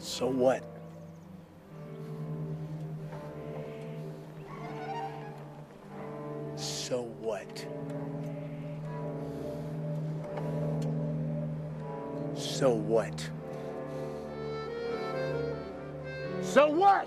So what? So what? So what? So what?